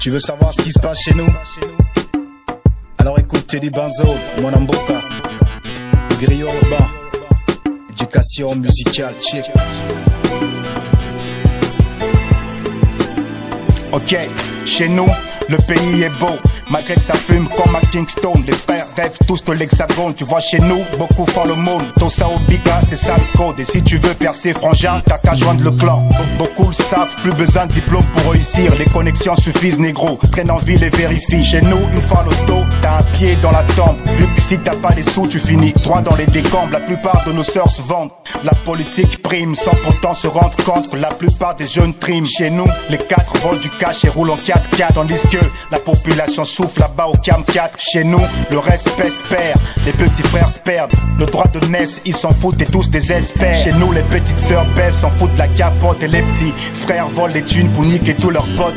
Tu veux savoir ce qui se passe chez nous Alors écoute Teddy Banzo, mon amboka, griot urbain, éducation musicale, check. Ok, chez nous, le pays est beau. Malgré que ça fume comme à Kingston, les frères rêvent tous de l'hexagone. Tu vois, chez nous, beaucoup font le monde. Tosa au biga, c'est ça le code. Et si tu veux percer frangin, t'as qu'à joindre le clan. Beaucoup le savent, plus besoin de diplôme pour réussir. Les connexions suffisent, négro. Traîne en ville et vérifie. Chez nous, une fois l'auto, t'as un pied dans la tombe. Vu que si t'as pas les sous, tu finis droit dans les décombres. La plupart de nos sœurs se vendent. La politique prime sans pourtant se rendre compte la plupart des jeunes triment. Chez nous, les quatre volent du cash et roulent en 4x4. Tandis que la population souffle là-bas au 4. Chez nous, le respect se perd. Les petits frères se perdent. Le droit de naissance, ils s'en foutent et tous experts. Chez nous, les petites sœurs baissent, s'en foutent la capote. Et les petits frères volent les thunes pour niquer tous leurs potes.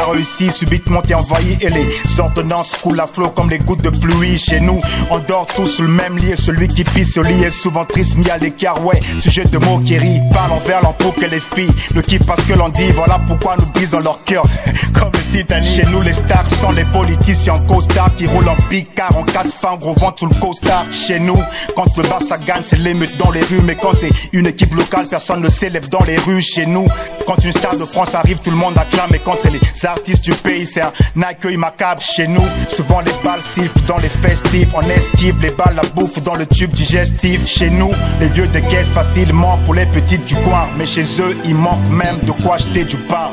T'as réussi, subitement t'es envahi et les ordonnances coulent à flot comme les gouttes de pluie. Chez nous, on dort tous sous le même lit et celui qui pisse au lit est souvent triste, mis à l'écart. Ouais, sujet de mots qui rit, parle envers l'emploi que les filles ne kiffent parce que l'on dit. Voilà pourquoi nous brisons leur cœur. comme le Titanic. Chez nous, les stars sont les politiciens en costard qui roulent en car en quatre fins, gros ventre sous le costard. Chez nous, quand le Barça gagne, c'est l'émeute dans les rues. Mais quand c'est une équipe locale, personne ne célèbre dans les rues. Chez nous, quand une star de France arrive, tout le monde acclame. Et quand c'est les artistes du pays, c'est un accueil macabre. Chez nous, souvent les balles sifflent dans les festifs. On esquive les balles, la bouffe dans le tube digestif. Chez nous, les vieux décaissent facilement pour les petites du coin. Mais chez eux, il manque même de quoi acheter du pain.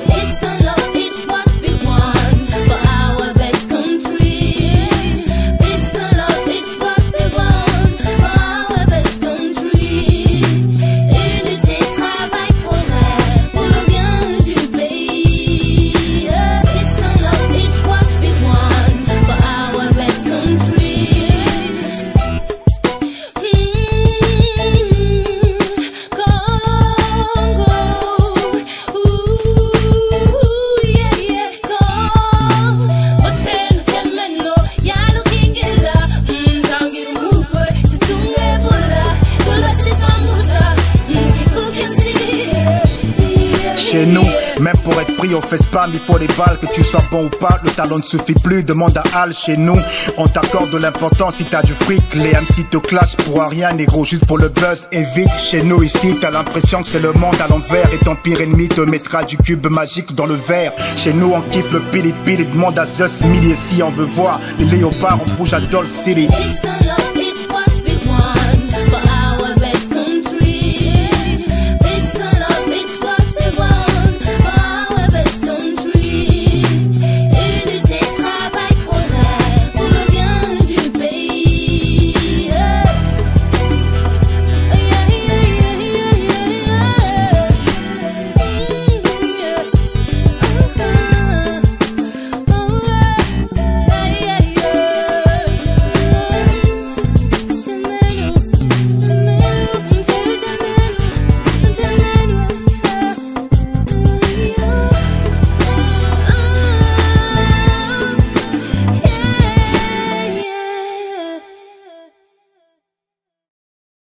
Chez nous, même pour être pris au fait spam, il faut les balles, que tu sois bon ou pas, le talent ne suffit plus, demande à Al chez nous, on t'accorde de l'importance si t'as du fric, les MC te clash pour rien, négro, juste pour le buzz, et vite, chez nous ici, t'as l'impression que c'est le monde à l'envers, et ton pire ennemi te mettra du cube magique dans le verre, chez nous on kiffe le pili pili, demande à Zeus, milliers si on veut voir, les léopards on bouge à Doll City.